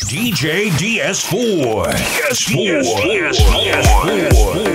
DJ DS4. DS4. DS4. DS4.